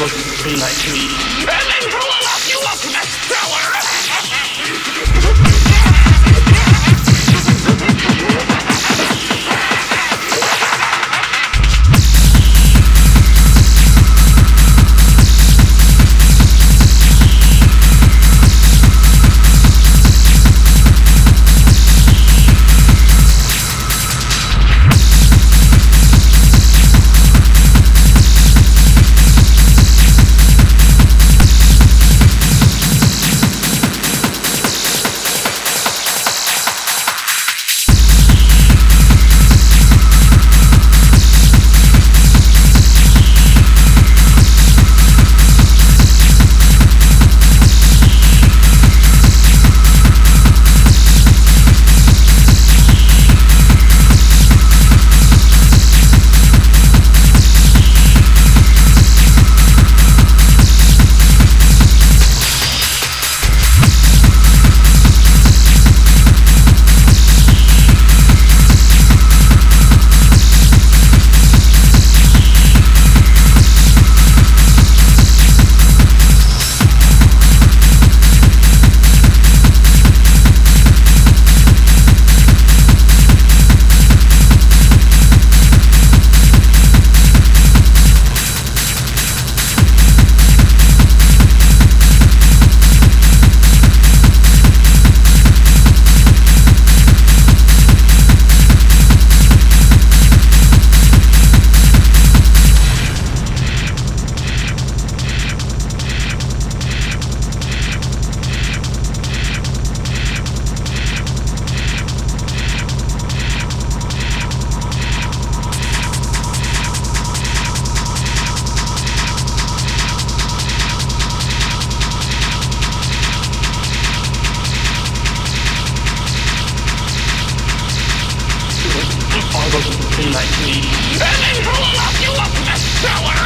was all those three nights. like me. Then who will love you up this shower?